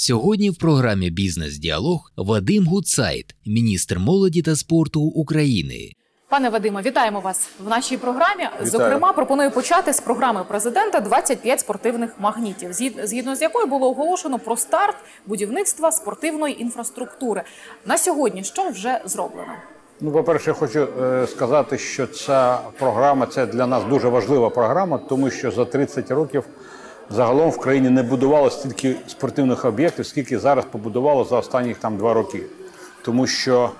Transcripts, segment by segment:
Сьогодні в програмі Бізнес-діалог Вадим Гуцайт, міністр молоді та спорту України. Пане Вадиме, вітаємо вас в нашій програмі. Зокрема, пропоную почати з програми президента «25 спортивних магнітів, згідно з якою було оголошено про старт будівництва спортивної інфраструктури. На сьогодні що вже зроблено? Ну, по-перше, я хочу е, сказати, що ця програма це для нас дуже важлива програма, тому що за 30 років загалом в країні не будувало стільки спортивних об'єктів, скільки зараз побудувало за останні там два роки. Тому що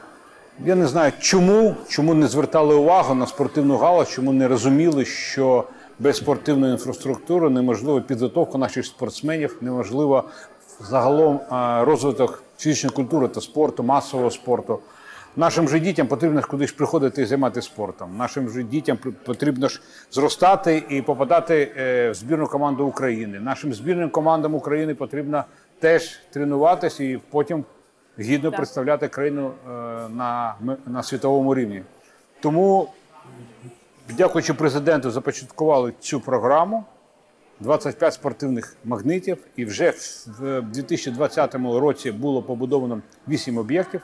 я не знаю, чому, чому не звертали увагу на спортивну галузь, чому не розуміли, що без спортивної інфраструктури неможлива підготовка наших спортсменів, неможливо загалом розвиток фізичної культури та спорту, масового спорту. Нашим же дітям потрібно ж кудись приходити і займатися спортом. Нашим же дітям потрібно ж зростати і попадати е, в збірну команду України. Нашим збірним командам України потрібно теж тренуватися і потім гідно представляти країну е, на, на світовому рівні. Тому, дякуючи президенту, започаткували цю програму. 25 спортивних магнитів, і вже в 2020 році було побудовано 8 об'єктів.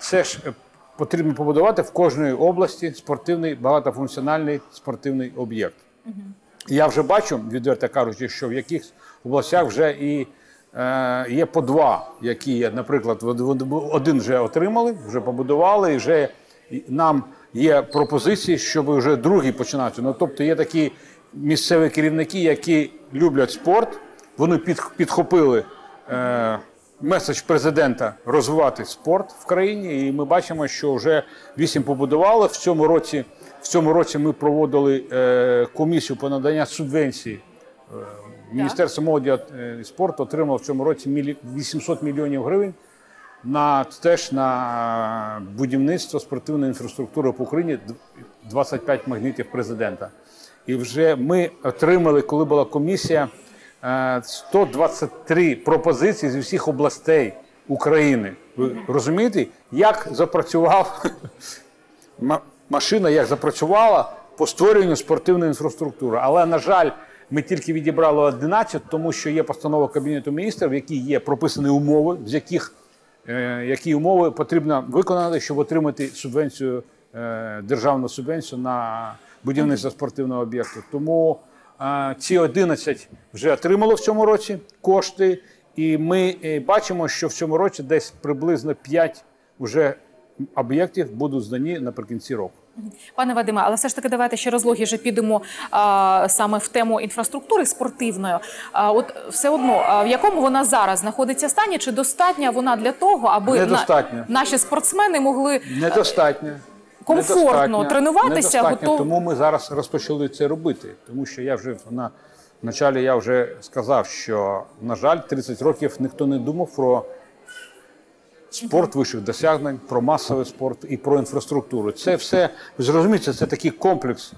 Це ж е, потрібно побудувати в кожній області спортивний багатофункціональний спортивний об'єкт. Я вже бачу, відверто кажучи, що в якихось областях вже і е, є по два, які є, наприклад, од- од- один вже отримали, вже побудували, і вже нам є пропозиції, щоб вже другий починати. Ну, тобто є такі місцеві керівники, які люблять спорт, вони під, підхопили е, меседж президента розвивати спорт в країні, і ми бачимо, що вже вісім побудували. В цьому році, в цьому році ми проводили е, комісію по надання субвенцій. Е, Міністерство молоді е, і спорту отримало в цьому році мілі- 800 мільйонів гривень на теж на будівництво спортивної інфраструктури по Україні 25 магнітів президента. І вже ми отримали, коли була комісія, 123 пропозиції з усіх областей України. Ви розумієте, як запрацював машина, як запрацювала по створенню спортивної інфраструктури. Але, на жаль, ми тільки відібрали 11, тому що є постанова Кабінету міністрів, в якій є прописані умови, з яких е, які умови потрібно виконати, щоб отримати субвенцію, е, державну субвенцію на будівництво спортивного об'єкту. Тому е, ці 11 вже отримали в цьому році кошти, і ми е, бачимо, що в цьому році десь приблизно 5 вже об'єктів будуть здані наприкінці року. Пане Вадиме, але все ж таки давайте ще розлогіше підемо а, саме в тему інфраструктури спортивної. А, от все одно, а, в якому вона зараз знаходиться стані, чи достатня вона для того, аби Недостатньо. наші спортсмени могли Недостатньо. Комфортно Недостатньо. тренуватися, Недостатньо. готов- Тому ми зараз розпочали це робити. Тому що я вже на началі я вже сказав, що на жаль, 30 років ніхто не думав про спорт вищих досягнень, про масовий спорт і про інфраструктуру. Це все зрозумієте, це такий комплекс.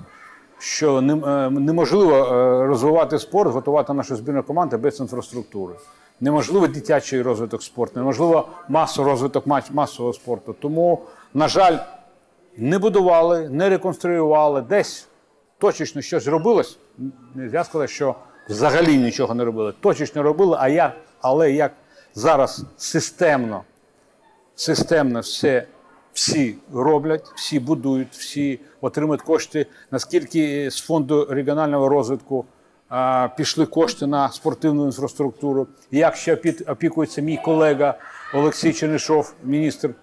Що е, неможливо е, розвивати спорт, готувати нашу збірну команду без інфраструктури. Неможливо дитячий розвиток спорту, неможливо масовий розвиток масового спорту. Тому, на жаль, не будували, не реконструювали, десь точечно щось робилось. Можна сказати, що взагалі нічого не робили. Точечно робили, а як, але як зараз системно, системно все всі роблять, всі будують, всі отримують кошти. Наскільки з фонду регіонального розвитку пішли кошти на спортивну інфраструктуру, як ще опікується мій колега Олексій Чернишов, міністр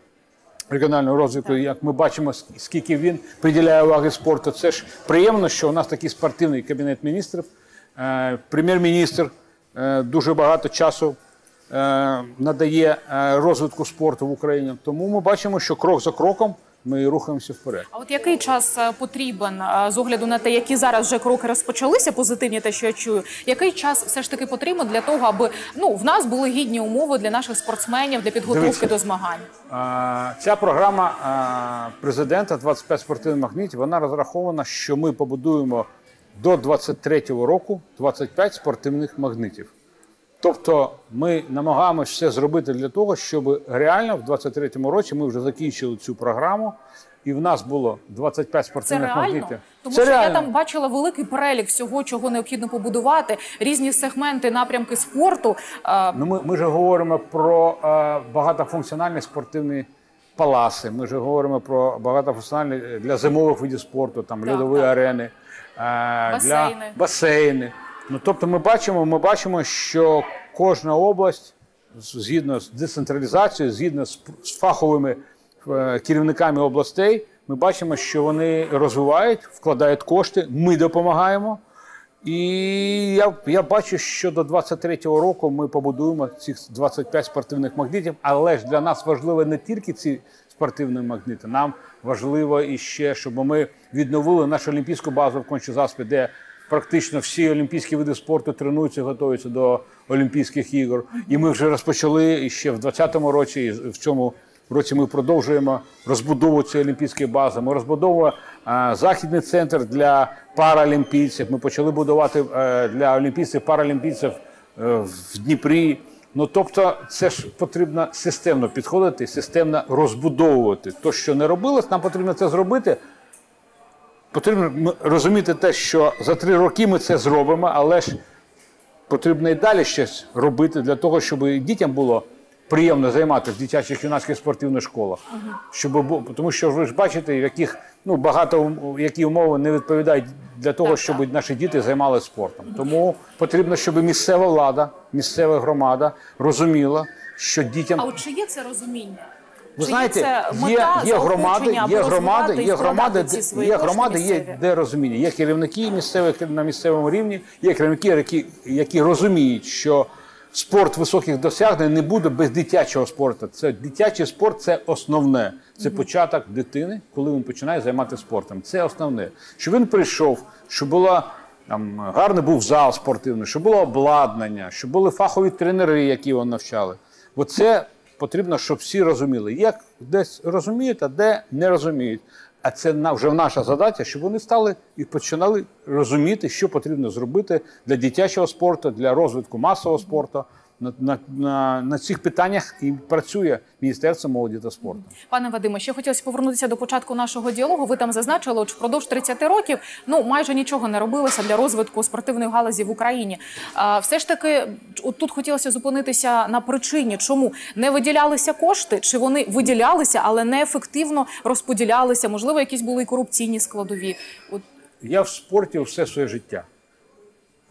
регіонального розвитку, як ми бачимо, скільки він приділяє уваги спорту. Це ж приємно, що у нас такий спортивний кабінет міністрів. Е, Прем'єр-міністр е, дуже багато часу е, надає розвитку спорту в Україні. Тому ми бачимо, що крок за кроком ми рухаємося вперед. А от який час е, потрібен е, з огляду на те, які зараз вже кроки розпочалися, позитивні, те, що я чую, який час все ж таки потрібен для того, аби ну в нас були гідні умови для наших спортсменів для підготовки Дивіться. до змагань? А, Ця програма а, президента 25 спортивних магнітів, вона розрахована, що ми побудуємо до 23-го року 25 спортивних магнитів. Тобто ми намагаємося все зробити для того, щоб реально в 23-му році ми вже закінчили цю програму і в нас було 25 Це спортивних реально, магнітів. тому Це що реально. я там бачила великий перелік всього, чого необхідно побудувати, різні сегменти, напрямки спорту. Ну, ми, ми ж говоримо про е, багатофункціональні спортивні паласи. Ми ж говоримо про багатофункціональні для зимових видів спорту, там льодові так. арени, е, для Басейни. Ну, тобто ми бачимо, ми бачимо, що кожна область згідно з децентралізацією, згідно з, фаховими е, керівниками областей, ми бачимо, що вони розвивають, вкладають кошти, ми допомагаємо. І я, я бачу, що до 23-го року ми побудуємо цих 25 спортивних магнітів, але ж для нас важливо не тільки ці спортивні магніти. Нам важливо і ще, щоб ми відновили нашу олімпійську базу в Кончі-Заспі, де практично всі олімпійські види спорту тренуються, готуються до Олімпійських ігор. І ми вже розпочали і ще в 2020 році, і в цьому році ми продовжуємо розбудову цієї олімпійської бази. Ми розбудовуємо е, західний центр для паралімпійців. Ми почали будувати е, для олімпійців паралімпійців е, в Дніпрі. Ну тобто, це ж потрібно системно підходити, системно розбудовувати. То, що не робилось, нам потрібно це зробити. Потрібно розуміти те, що за три роки ми це зробимо, але ж потрібно і далі щось робити для того, щоб і дітям було приємно займатися в дитячих юнацьких спортивних школах. Щоб бу- тому що ви ж бачите, в яких ну багато які умови не відповідають для того, щоб наші діти займалися спортом. Тому потрібно, щоб місцева влада, місцева громада розуміла, що дітям а от чи є це розуміння? Ви Чи знаєте, є, це є, мета є громади, є громади, є громади, де- є громади, є де розуміння. Є керівники місцеві на місцевому рівні, є керівники, які, які розуміють, що спорт високих досягнень не буде без дитячого спорту. Це дитячий спорт це основне. Це початок дитини, коли він починає займатися спортом. Це основне. Щоб він прийшов, щоб була. Там гарний був зал спортивний, щоб було обладнання, щоб були фахові тренери, які його навчали. Оце потрібно, щоб всі розуміли, як десь розуміють, а де не розуміють. А це вже наша задача, щоб вони стали і починали розуміти, що потрібно зробити для дитячого спорту, для розвитку масового спорту. На, на, на, на цих питаннях і працює Міністерство молоді та спорту. Пане Вадиме, ще хотілося повернутися до початку нашого діалогу. Ви там зазначили, що впродовж 30 років ну майже нічого не робилося для розвитку спортивної галузі в Україні. А, все ж таки, от тут хотілося зупинитися на причині, чому не виділялися кошти, чи вони виділялися, але неефективно розподілялися. Можливо, якісь були і корупційні складові. От Я в спорті все своє життя.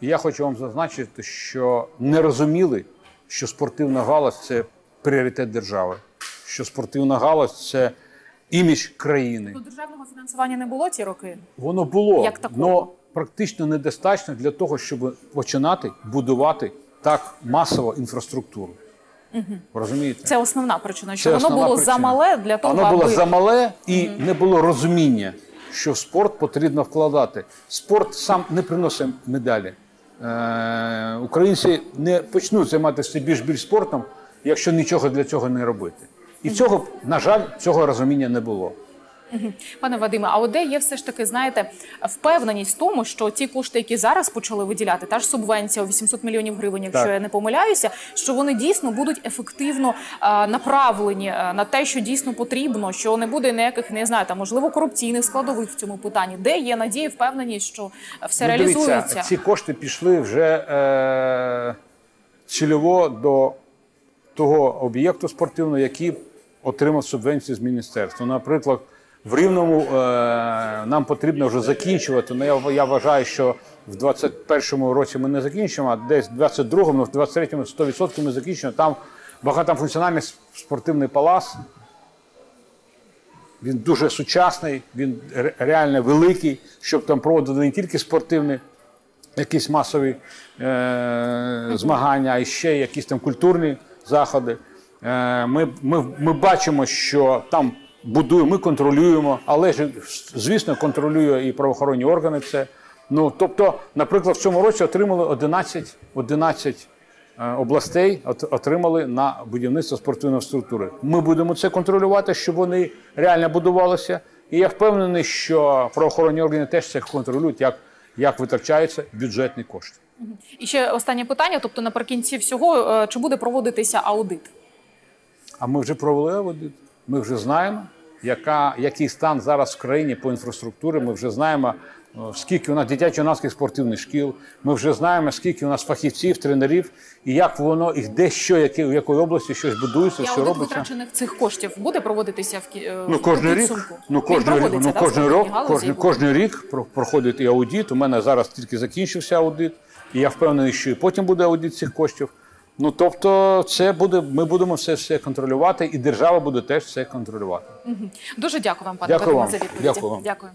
І я хочу вам зазначити, що не розуміли, що спортивна галузь це пріоритет держави, що спортивна галузь це імідж країни. ну, державного фінансування не було ті роки. Воно було, Як такого? практично недостатньо для того, щоб починати будувати так масово інфраструктуру. Розумієте? Це основна причина, що Це воно було причина. замале для того, Воно було аби замале і не було розуміння, що в спорт потрібно вкладати. Спорт сам не приносить медалі. Е, українці не почнуть займатися більш більш спортом, якщо нічого для цього не робити. І цього, на жаль, цього розуміння не було. Пане Вадиме, а от де є все ж таки, знаєте, впевненість в тому, що ті кошти, які зараз почали виділяти, та ж субвенція у 800 мільйонів гривень, якщо Так. я не помиляюся, що вони дійсно будуть ефективно е, направлені на те, що дійсно потрібно, що не буде ніяких, не знаю, там можливо корупційних складових в цьому питанні, де є надія, впевненість, що все Ну, реалізується. Дивіться, ці кошти пішли вже е, цільово до того об'єкту спортивного, який отримав субвенцію з міністерства. Наприклад, в Рівному е, нам потрібно вже закінчувати. Ну, я, я вважаю, що в 21-му році ми не закінчимо, а десь в 22-му, в 23-му 100% ми закінчимо. Там багатофункціональний спортивний палац. Він дуже сучасний, він реально великий, щоб там проводити не тільки спортивні, якісь масові е, змагання, а ще якісь там культурні заходи. Е, ми, ми, ми бачимо, що там будуємо, ми контролюємо, але ж, звісно, контролює і правоохоронні органи це. Ну, тобто, наприклад, в цьому році отримали 11, 11 е, областей отримали на будівництво спортивної структури. Ми будемо це контролювати, щоб вони реально будувалися. І я впевнений, що правоохоронні органи теж це контролюють, як, як витрачаються бюджетні кошти. І ще останнє питання: тобто, наприкінці всього, е, чи буде проводитися аудит? А ми вже провели аудит, ми вже знаємо, яка, який стан зараз в країні по інфраструктурі. Ми вже знаємо, е, скільки у нас дитячо-юнацьких спортивних шкіл. Ми вже знаємо, скільки у нас фахівців, тренерів, і як воно, і де що, яке, в якої області щось будується, І що робиться. витрачених цих коштів буде проводитися в кі- е, Ну, кожен рік, ну, кожен, рік, ну, кожен, рік, кожен, кожен рік про- проходить і аудит. У мене зараз тільки закінчився аудит, і я впевнений, що і потім буде аудит цих коштів. Ну тобто, це буде, ми будемо все, все контролювати, і держава буде теж це контролювати. Дуже дякую вам, пане Дякую Вадиме, вам. за відповіді. Дякую вам. Дякую.